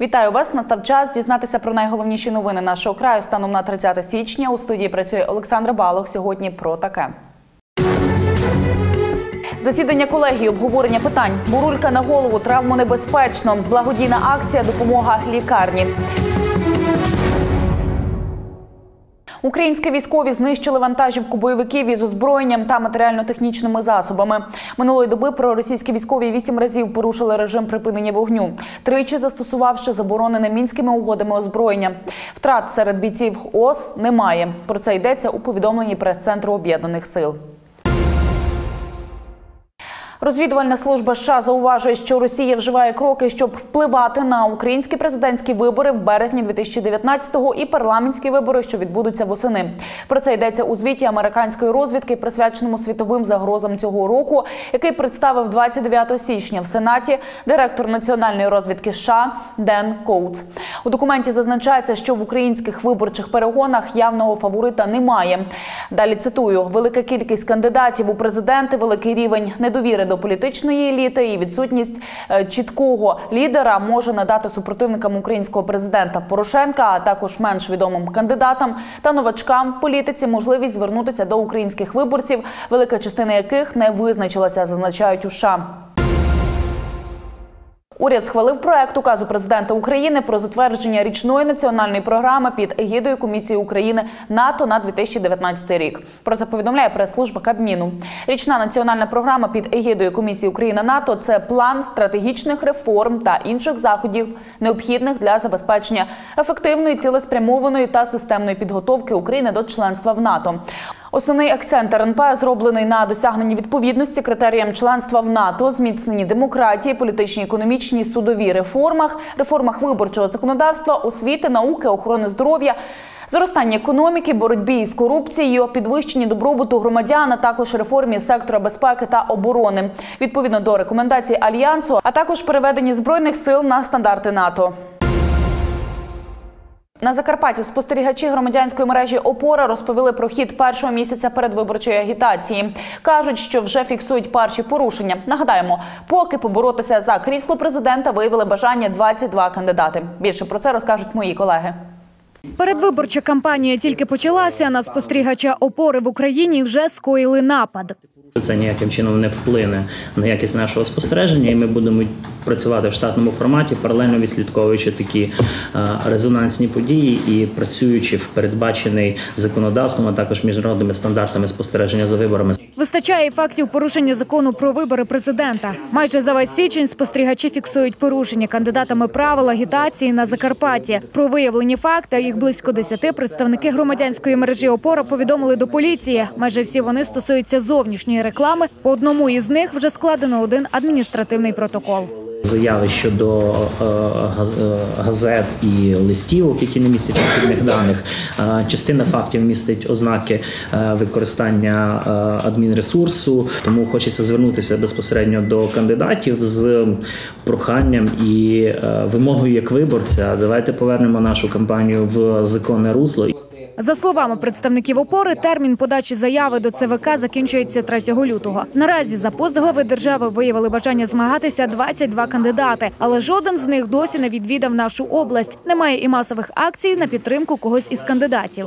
Вітаю вас. Настав час дізнатися про найголовніші новини нашого краю станом на 30 січня. У студії працює Олександр Балох. Сьогодні про таке. Засідання колегії, обговорення питань. Бурулька на голову, травмонебезпечно. Благодійна акція, допомога лікарні. Українські військові знищили вантажівку бойовиків із озброєнням та матеріально-технічними засобами. Минулої доби проросійські військові вісім разів порушили режим припинення вогню, тричі застосувавши заборонене мінськими угодами озброєння. Втрат серед бійців ОС немає. Про це йдеться у повідомленні прес-центру об'єднаних сил. Розвідувальна служба США зауважує, що Росія вживає кроки, щоб впливати на українські президентські вибори в березні 2019-го і парламентські вибори, що відбудуться восени. Про це йдеться у звіті американської розвідки, присвяченому світовим загрозам цього року, який представив 29 січня в Сенаті директор національної розвідки США Ден Коутс. У документі зазначається, що в українських виборчих перегонах явного фаворита немає. Далі цитую: велика кількість кандидатів у президенти, великий рівень недовіри до політичної еліти і відсутність е, чіткого лідера може надати супротивникам українського президента Порошенка, а також менш відомим кандидатам та новачкам політиці можливість звернутися до українських виборців, велика частина яких не визначилася, зазначають у США. Уряд схвалив проект указу президента України про затвердження річної національної програми під егідою Комісії України НАТО на 2019 рік. Про це повідомляє прес-служба Кабміну. Річна національна програма під егідою Комісії України НАТО це план стратегічних реформ та інших заходів, необхідних для забезпечення ефективної, цілеспрямованої та системної підготовки України до членства в НАТО. Основний акцент РНП зроблений на досягненні відповідності критеріям членства в НАТО, зміцненні демократії, політичній, економічній, судовій реформах, реформах виборчого законодавства, освіти, науки, охорони здоров'я. Зростання економіки, боротьбі із корупцією, підвищенні добробуту громадян, а також реформі сектора безпеки та оборони відповідно до рекомендацій альянсу, а також переведенні збройних сил на стандарти НАТО. На Закарпатті спостерігачі громадянської мережі ОПОРА розповіли про хід першого місяця передвиборчої агітації. кажуть, що вже фіксують перші порушення. Нагадаємо, поки поборотися за крісло президента виявили бажання 22 кандидати. Більше про це розкажуть мої колеги. Передвиборча кампанія тільки почалася. На спостерігача опори в Україні вже скоїли напад. Це ніяким чином не вплине на якість нашого спостереження, і ми будемо працювати в штатному форматі, паралельно відслідковуючи такі е, резонансні події і працюючи в передбачений законодавством, а також міжнародними стандартами спостереження за виборами. Вистачає фактів порушення закону про вибори президента. Майже за весь січень спостерігачі фіксують порушення кандидатами правил агітації на Закарпатті. Про виявлені факти, їх близько десяти, представники громадянської мережі опора повідомили до поліції. Майже всі вони стосуються зовнішньої реклами. По одному із них вже складено один адміністративний протокол. Заяви щодо е, е, газет і листівок, які не містять необхідних даних. Частина фактів містить ознаки е, використання адмінресурсу. Тому хочеться звернутися безпосередньо до кандидатів з проханням і вимогою як виборця. Давайте повернемо нашу кампанію в законне русло. За словами представників опори, термін подачі заяви до ЦВК закінчується 3 лютого. Наразі за пост глави держави виявили бажання змагатися 22 кандидати, але жоден з них досі не відвідав нашу область. Немає і масових акцій на підтримку когось із кандидатів.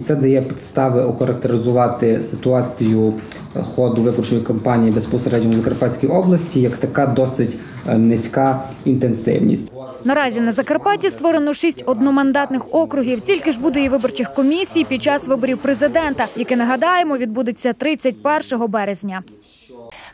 Це дає підстави охарактеризувати ситуацію ходу виборчої кампанії безпосередньо в Закарпатській області як така досить е, низька інтенсивність. Наразі на Закарпатті створено шість одномандатних округів. Тільки ж буде і виборчих комісій під час виборів президента, які нагадаємо відбудеться 31 березня.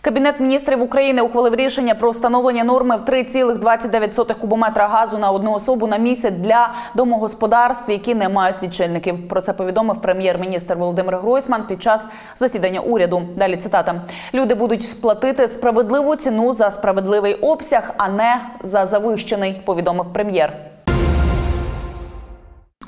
Кабінет міністрів України ухвалив рішення про встановлення норми в 3,29 кубометра газу на одну особу на місяць для домогосподарств, які не мають лічильників. Про це повідомив прем'єр-міністр Володимир Гройсман під час засідання уряду. Далі цитата: люди будуть платити справедливу ціну за справедливий обсяг, а не за завищений. Повідомив прем'єр.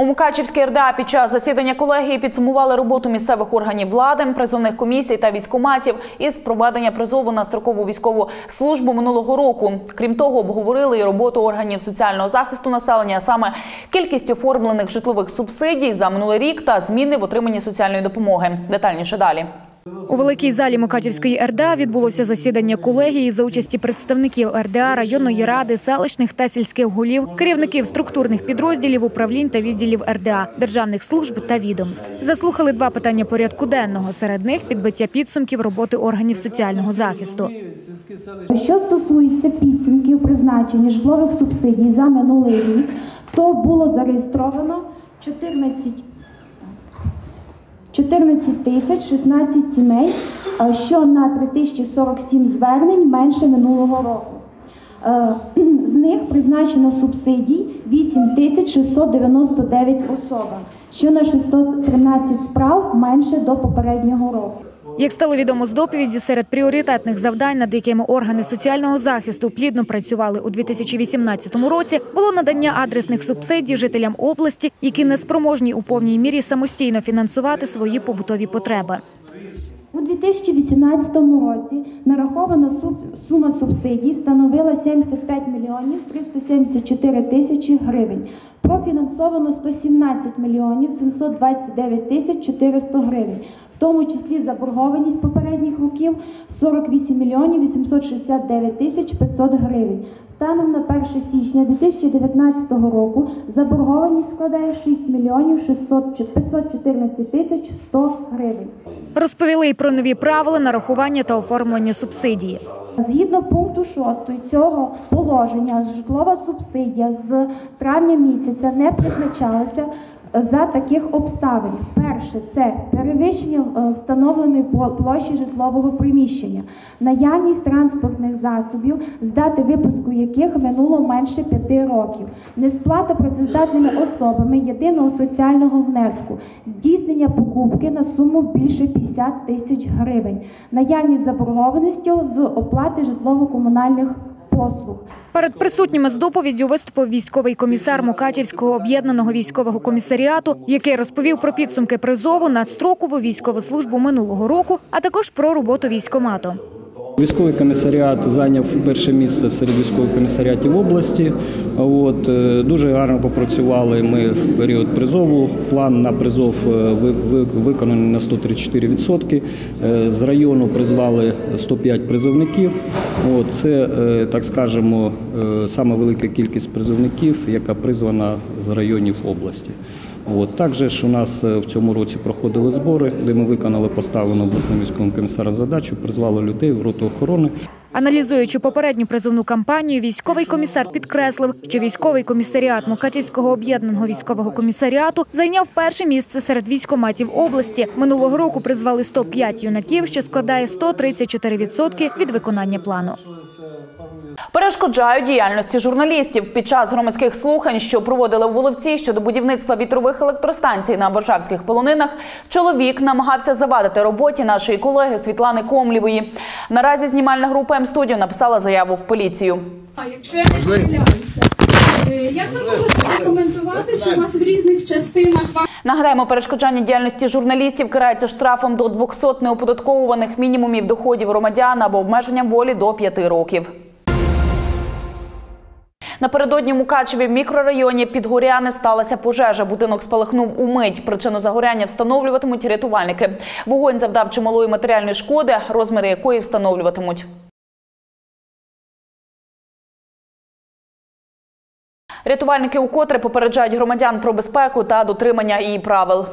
У Мукачівській РДА під час засідання колегії підсумували роботу місцевих органів влади, призовних комісій та військоматів із проведення призову на строкову військову службу минулого року. Крім того, обговорили і роботу органів соціального захисту населення, а саме кількість оформлених житлових субсидій за минулий рік та зміни в отриманні соціальної допомоги. Детальніше далі. У великій залі Мукачівської РДА відбулося засідання колегії за участі представників РДА, районної ради, селищних та сільських голів, керівників структурних підрозділів, управлінь та відділів РДА, державних служб та відомств. Заслухали два питання порядку денного. Серед них підбиття підсумків роботи органів соціального захисту. Що стосується підсумків призначення житлових субсидій за минулий рік, то було зареєстровано 14, 14 тисяч 16 сімей, е, що на 3047 звернень менше минулого року. Е, З них призначено субсидій 8 тисяч 699 особам, що на 613 справ менше до попереднього року. Як стало відомо з доповіді, серед пріоритетних завдань, над якими органи соціального захисту плідно працювали у 2018 році, було надання адресних субсидій жителям області, які не спроможні у повній мірі самостійно фінансувати свої побутові потреби. У 2018 році нарахована сума субсидій становила 75 мільйонів 374 тисячі гривень. Профінансовано 117 мільйонів 729 тисяч 400 гривень, тому числі заборгованість попередніх років 48 мільйонів 869 тисяч 500 гривень. Станом на 1 січня 2019 року заборгованість складає 6 мільйонів 600 514 тисяч 100 гривень. Розповіли й про нові правила нарахування та оформлення субсидії. Згідно пункту 6 цього положення, житлова субсидія з травня місяця не призначалася за таких обставин. Перше це перевищення е, встановленої площі житлового приміщення, наявність транспортних засобів, з дати випуску яких минуло менше 5 років, несплата працездатними особами єдиного соціального внеску, здійснення покупки на суму більше 50 тисяч гривень, наявність заборгованості з оплати житлово-комунальних послуг. Перед присутніми з доповіддю виступив військовий комісар Мукачівського об'єднаного військового комісаріату, який розповів про підсумки призову надстрокову військову службу минулого року, а також про роботу військомату. Військовий комісаріат зайняв перше місце серед військових комісаріатів області. От, е, дуже гарно попрацювали ми в період призову. План на призов е, ви- ви- виконаний на 134%. Е, З району призвали 105 призовників. От, це, так скажемо, е, сама велика кількість призовників, яка призвана з районів області. От. Також у нас е, в цьому році проходили збори, де ми виконали поставлену обласним військовим комісаром задачу, призвали людей в роту охорони. Аналізуючи попередню призовну кампанію, військовий комісар підкреслив, що військовий комісаріат Мукачівського об'єднаного військового комісаріату зайняв перше місце серед військоматів області. Минулого року призвали 105 юнаків, що складає 134% від виконання плану. Перешкоджають діяльності журналістів під час громадських слухань, що проводили у Воловці щодо будівництва вітрових електростанцій на боршавських полонинах. Чоловік намагався завадити роботі нашої колеги Світлани Комлівої. Наразі знімальна група М-студіо написала заяву в поліцію. А якщо я не помиляюся, е, як ви можете прокоментувати, що у вас в різних частинах Нагадаємо, перешкоджання діяльності журналістів карається штрафом до 200 неоподатковуваних мінімумів доходів громадян або обмеженням волі до 5 років. Напередодні Мукачеві в мікрорайоні Підгоряни сталася пожежа. Будинок спалахнув умить. Причину загоряння встановлюватимуть рятувальники. Вогонь завдав чималої матеріальної шкоди, розміри якої встановлюватимуть. Рятувальники укотре попереджають громадян про безпеку та дотримання її правил.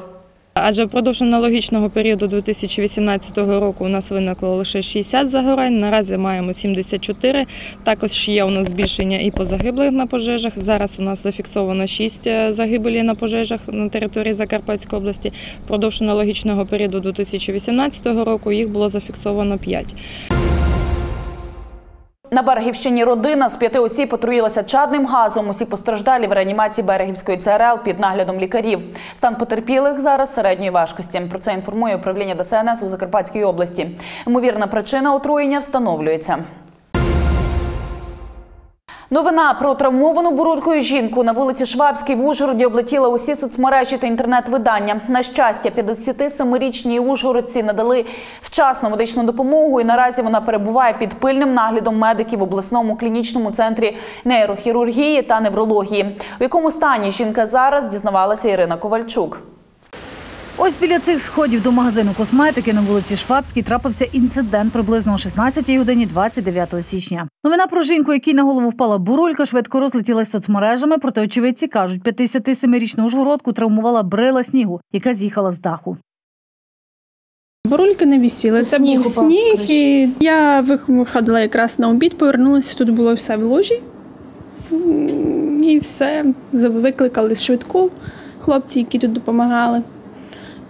Адже впродовж аналогічного періоду 2018 року у нас виникло лише 60 загорань. Наразі маємо 74. Також є у нас збільшення і по загиблих на пожежах. Зараз у нас зафіксовано 6 загибелі на пожежах на території Закарпатської області. Впродовж аналогічного періоду 2018 року їх було зафіксовано 5. На Берегівщині родина з п'яти осіб отруїлася чадним газом. Усі постраждалі в реанімації Берегівської ЦРЛ під наглядом лікарів. Стан потерпілих зараз середньої важкості. Про це інформує управління ДСНС у Закарпатській області. Ймовірна причина отруєння встановлюється. Новина про травмовану бурулькою жінку на вулиці Швабській в Ужгороді облетіла усі соцмережі та інтернет-видання. На щастя, 57-річній ужгородці надали вчасну медичну допомогу, і наразі вона перебуває під пильним наглядом медиків в обласному клінічному центрі нейрохірургії та неврології. У якому стані жінка зараз дізнавалася Ірина Ковальчук. Ось біля цих сходів до магазину косметики на вулиці Швабській трапився інцидент приблизно о 16 годині 29 січня. Новина про жінку, якій на голову впала бурулька, швидко розлетілась соцмережами. Проте очевидці кажуть, 57-річну ужгородку травмувала брила снігу, яка з'їхала з даху. Бурульки не висіли. То Це сніг був упав сніг, і я виходила якраз на обід, повернулася, тут було все в лужі. М, І все. Викликали швидку хлопці, які тут допомагали.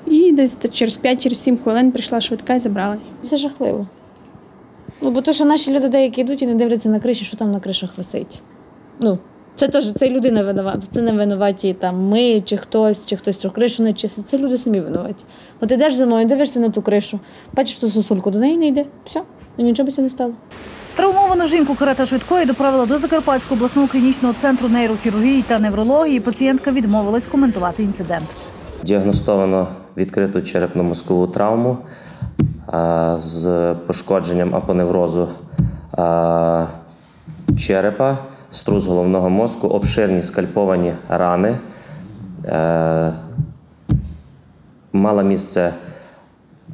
І десь через 5-7 хвилин прийшла швидка і забрала. Це жахливо. Ну, бо то, що наші люди деякі йдуть і не дивляться на криші, що там на кришах висить. Ну, це теж це людина винувата. Це не винуваті там ми, чи хтось, чи хтось цю кришу не чистить. Це люди самі винуваті. От ідеш зимою, дивишся на ту кришу, бачиш ту сосульку, до неї не йде. Все, і нічого б не стало. Травмовану жінку карета швидкої доправила до Закарпатського обласного клінічного центру нейрохірургії та неврології. Пацієнтка відмовилась коментувати інцидент. Діагностовано відкриту черепно-мозкову травму з пошкодженням апоневрозу черепа, струс головного мозку, обширні скальповані рани. Е, Мала місце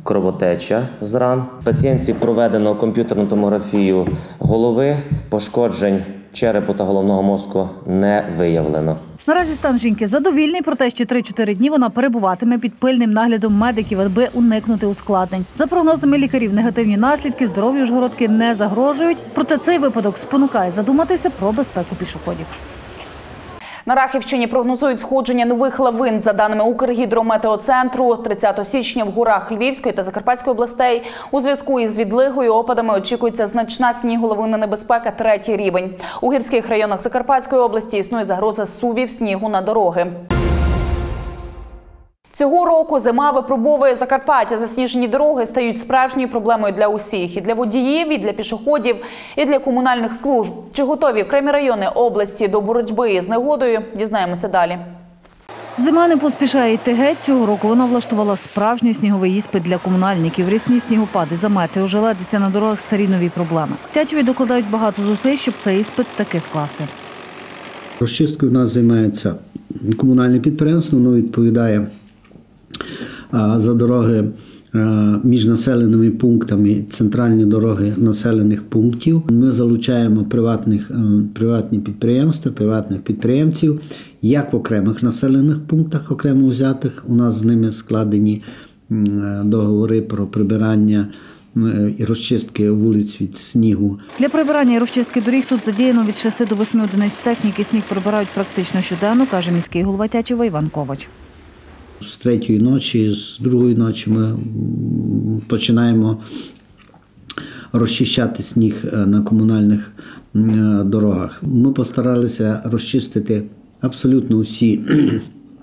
кровотеча з ран. Пацієнтці проведено комп'ютерну томографію голови, пошкоджень черепу та головного мозку не виявлено. Наразі стан жінки задовільний, проте ще 3-4 дні вона перебуватиме під пильним наглядом медиків, аби уникнути ускладнень. За прогнозами лікарів, негативні наслідки здоров'ю жгородки не загрожують. Проте цей випадок спонукає задуматися про безпеку пішоходів. На Рахівщині прогнозують сходження нових лавин. За даними Укргідрометеоцентру, 30 січня в горах Львівської та Закарпатської областей у зв'язку із відлигою опадами очікується значна сніголовина небезпека третій рівень. У гірських районах Закарпатської області існує загроза сувів снігу на дороги. Цього року зима випробовує Закарпаття. Засніжені дороги стають справжньою проблемою для усіх і для водіїв, і для пішоходів, і для комунальних служб. Чи готові окремі райони області до боротьби з негодою? Дізнаємося далі. Зима не поспішає йти геть. Цього року вона влаштувала справжній сніговий іспит для комунальників. Рісні снігопади, замети, ожеледиться на дорогах старі нові проблеми. Тячеві докладають багато зусиль, щоб цей іспит таки скласти. Розчисткою в нас займається комунальне підприємство, воно відповідає за дороги між населеними пунктами, центральні дороги населених пунктів. Ми залучаємо приватних, е, приватні підприємства, приватних підприємців, як в окремих населених пунктах, окремо взятих. У нас з ними складені е, договори про прибирання е, і розчистки вулиць від снігу. Для прибирання і розчистки доріг тут задіяно від 6 до 8 одиниць техніки. Сніг прибирають практично щоденно, каже міський голова Тячева Іван Ковач. З третьої ночі, з другої ночі ми починаємо розчищати сніг е, на комунальних е, дорогах. Ми постаралися розчистити абсолютно всі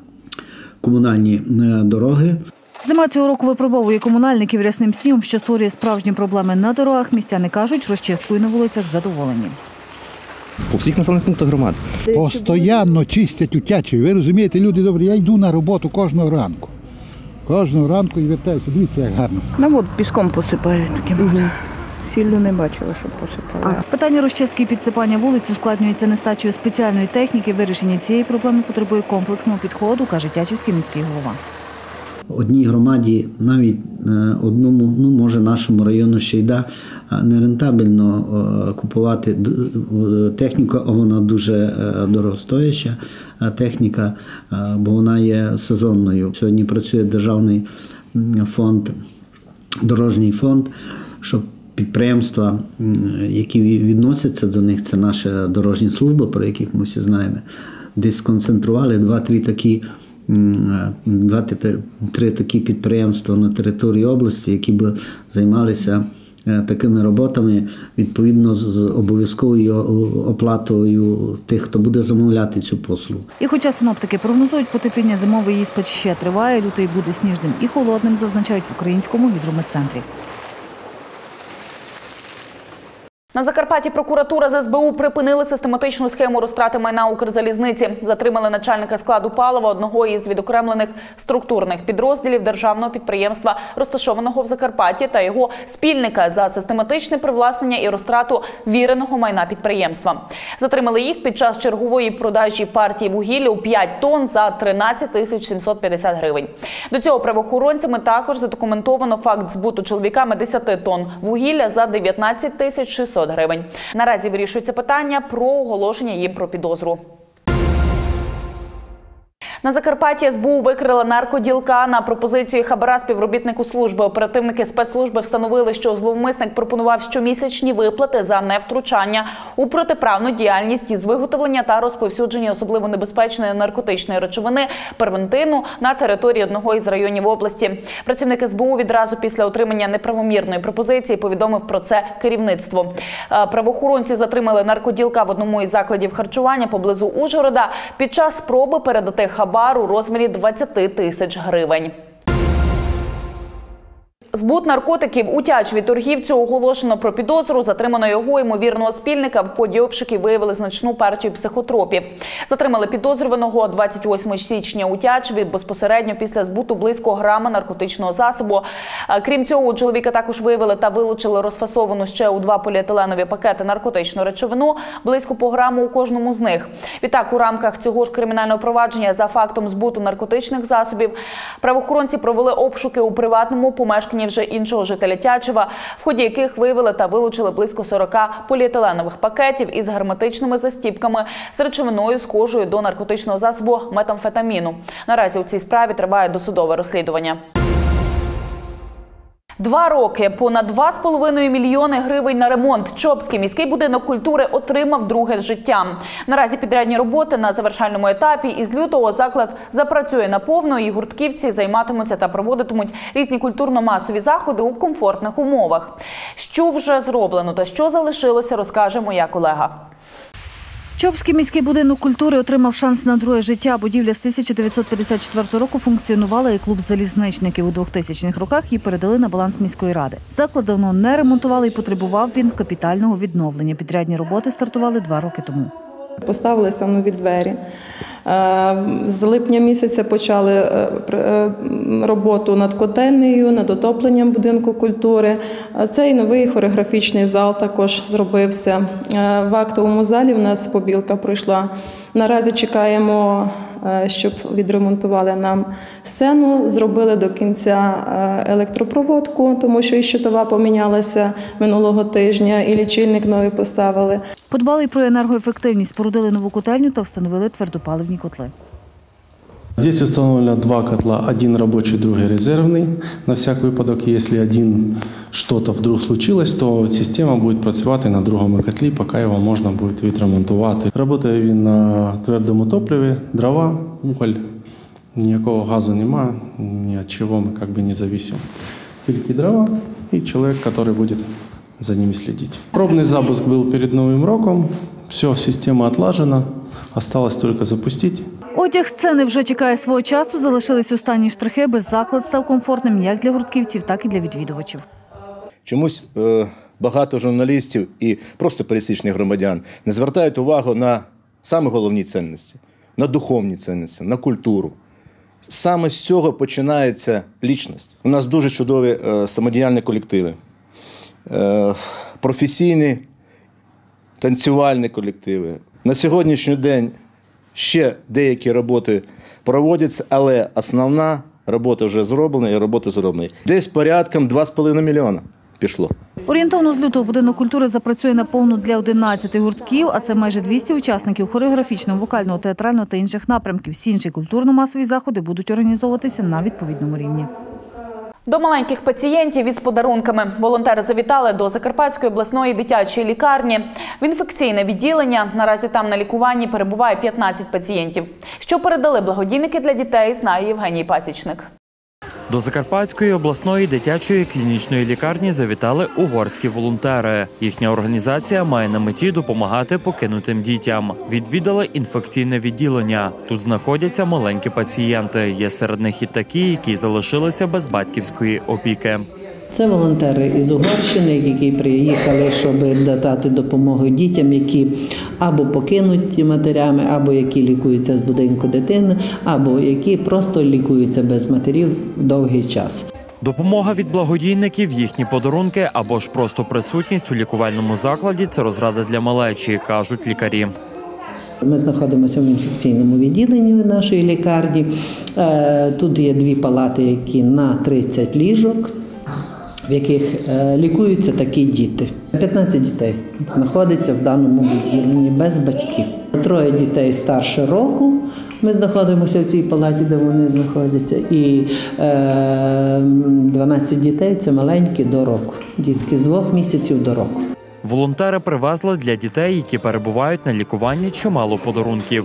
комунальні е, дороги. Зима цього року випробовує комунальників рясним снігом, що створює справжні проблеми на дорогах. Містяни кажуть, розчисткою на вулицях задоволені. По всіх населених пунктах громад. Постоянно чистять утячі. Ви розумієте, люди добрі, я йду на роботу кожного ранку. Кожного ранку і вертаюся. Дивіться, як гарно. Ну от піском посипають таким. Сіллю не бачила, що посипали. Питання розчистки і підсипання вулиць ускладнюється нестачею спеціальної техніки. Вирішення цієї проблеми потребує комплексного підходу, каже Тячівський міський голова. Одній громаді, навіть е, одному, ну може нашому району ще й да, а нерентабельно е, купувати е, техніку, а вона дуже дорогостояща техніка, бо вона є сезонною. Сьогодні працює державний фонд, дорожній фонд, щоб підприємства, які відносяться до них, це наша дорожні служби, про яких ми всі знаємо, десь сконцентрували два-три такі. М, Два-три такі підприємства на території області, які б займалися е, такими роботами відповідно з- обов'язковою оплатою тих, хто буде замовляти цю послугу. І хоча синоптики прогнозують, потепління зимовий іспит ще триває, лютий буде сніжним і холодним, зазначають в українському гідрометцентрі. На Закарпатті прокуратура з СБУ припинили систематичну схему розтрати майна Укрзалізниці. Затримали начальника складу палива одного із відокремлених структурних підрозділів державного підприємства, розташованого в Закарпатті, та його спільника за систематичне привласнення і розтрату віреного майна підприємства. Затримали їх під час чергової продажі партії вугілля у 5 тонн за 13 тисяч 750 гривень. До цього правоохоронцями також задокументовано факт збуту чоловіками 10 тонн вугілля за 19 тисяч 600 гривень. Наразі вирішується питання про оголошення їм про підозру. На Закарпатті СБУ викрила наркоділка на пропозицію хабара співробітнику служби. Оперативники спецслужби встановили, що зловмисник пропонував щомісячні виплати за невтручання у протиправну діяльність із виготовлення та розповсюдження особливо небезпечної наркотичної речовини первентину на території одного із районів області. Працівник СБУ відразу після отримання неправомірної пропозиції повідомив про це керівництво. Е, Правоохоронці затримали наркоділка в одному із закладів харчування поблизу Ужгорода під час спроби передати хабар у розмірі 20 тисяч гривень. Збут наркотиків у Тячеві торгівцю оголошено про підозру. Затримано його ймовірного спільника. В ході обшуків виявили значну партію психотропів. Затримали підозрюваного 28 січня у Тячеві безпосередньо після збуту близько грама наркотичного засобу. Крім цього, у чоловіка також виявили та вилучили розфасовану ще у два поліетиленові пакети наркотичну речовину близько по граму у кожному з них. Відтак, у рамках цього ж кримінального провадження за фактом збуту наркотичних засобів правоохоронці провели обшуки у приватному помешканні вже іншого жителя Тячева, в ході яких виявили та вилучили близько 40 поліетиленових пакетів із герметичними застіпками з речовиною, схожою до наркотичного засобу метамфетаміну. Наразі у цій справі триває досудове розслідування. Два роки понад 2,5 мільйони гривень на ремонт. Чопський міський будинок культури отримав друге життя. Наразі підрядні роботи на завершальному етапі. І з лютого заклад запрацює наповно. І гуртківці займатимуться та проводитимуть різні культурно-масові заходи у комфортних умовах. Що вже зроблено та що залишилося, розкаже моя колега. Чопський міський будинок культури отримав шанс на друге життя. Будівля з 1954 року функціонувала як клуб залізничників. У 2000-х роках її передали на баланс міської ради. Заклад не ремонтували і потребував він капітального відновлення. Підрядні роботи стартували два роки тому. Поставилися нові двері. Е, З липня місяця почали е, е, роботу над котельнею, над отопленням будинку культури. Цей новий хореографічний зал також зробився. В актовому залі в нас побілка пройшла. Наразі чекаємо, щоб відремонтували нам сцену. Зробили до кінця е, електропроводку, тому що і щитова помінялася минулого тижня, і лічильник новий поставили. Подбали про енергоефективність, порудили нову котельню та встановили твердопаливні котли. Здесь установлено два котла, один рабочий, другой резервный. На всяк випадок, если один что-то вдруг случилось, то система буде працювати на другому котлі, поки його можна буде відремонтувати. Работає він на твердому топливі, дрова, уголь. Ніякого газу немає, ні від чого ми как бы не зависим. Тільки дрова і чоловік, який буде за ними следить. Пробний запуск був перед Новим роком. Все, система отлажена. Осталось только запустить. Одяг сцени вже чекає свого часу. Залишились останні штрихи, без заклад став комфортним як для гуртківців, так і для відвідувачів. Чомусь е, багато журналістів і просто пересічних громадян не звертають увагу на саме головні цінності, на духовні цінності, на культуру. Саме з цього починається лічність. У нас дуже чудові е, самодіяльні колективи, е, професійні танцювальні колективи. На сьогоднішній день ще деякі роботи проводяться, але основна робота вже зроблена і робота зроблена. Десь порядком 2,5 мільйона пішло. Орієнтовно з лютого будинок культури запрацює наповну для 11 гуртків, а це майже 200 учасників хореографічного, вокального, театрального та інших напрямків. Всі інші культурно-масові заходи будуть організовуватися на відповідному рівні. До маленьких пацієнтів із подарунками волонтери завітали до Закарпатської обласної дитячої лікарні. В інфекційне відділення наразі там на лікуванні перебуває 15 пацієнтів. Що передали благодійники для дітей, знає Євгеній Пасічник. До Закарпатської обласної дитячої клінічної лікарні завітали угорські волонтери. Їхня організація має на меті допомагати покинутим дітям. Відвідали інфекційне відділення. Тут знаходяться маленькі пацієнти. Є серед них і такі, які залишилися без батьківської опіки. Це волонтери із Угорщини, які приїхали, щоб дати допомогу дітям, які або покинуті матерями, або які лікуються з будинку дитини, або які просто лікуються без матерів довгий час. Допомога від благодійників, їхні подарунки або ж просто присутність у лікувальному закладі це розрада для малечі, кажуть лікарі. Ми знаходимося в інфекційному відділенні нашої лікарні. Е, Тут є дві палати, які на 30 ліжок, в яких е, лікуються такі діти. 15 дітей знаходиться в даному відділенні без батьків. Троє дітей старше року. Ми знаходимося в цій палаті, де вони знаходяться, і е, 12 дітей це маленькі до року. Дітки з двох місяців до року. Волонтери привезли для дітей, які перебувають на лікуванні, чимало подарунків.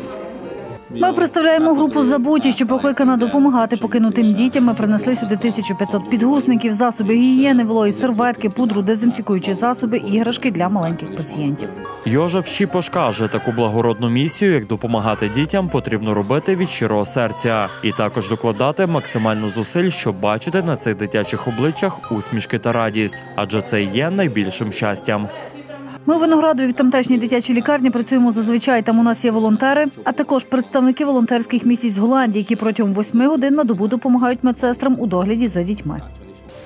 Ми представляємо групу забуті, що покликана допомагати покинутим дітям. Ми принесли сюди 1500 підгузників, засоби гігієни, вологі серветки, пудру, дезінфікуючі засоби, іграшки для маленьких пацієнтів. Йожев Щіпош каже, таку благородну місію, як допомагати дітям, потрібно робити від щирого серця і також докладати максимально зусиль, щоб бачити на цих дитячих обличчях усмішки та радість, адже це є найбільшим щастям. Ми у Виноградові в тамтешній дитячій лікарні працюємо зазвичай. Там у нас є волонтери, а також представники волонтерських місій з Голландії, які протягом восьми годин на добу допомагають медсестрам у догляді за дітьми.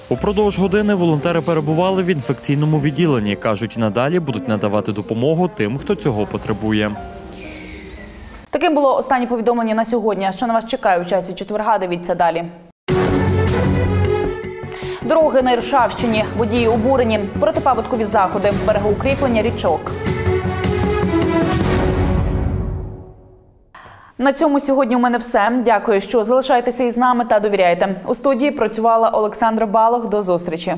Упродовж години волонтери перебували в інфекційному відділенні. кажуть, надалі будуть надавати допомогу тим, хто цього потребує. Таким було останнє повідомлення на сьогодні. Що на вас чекає у часі четверга? Дивіться далі. Дороги на Іршавщині, водії обурені, протипаводкові заходи, берегоукріплення річок. На цьому сьогодні у мене все. Дякую, що залишаєтеся із нами та довіряєте. У студії працювала Олександра Балох. До зустрічі.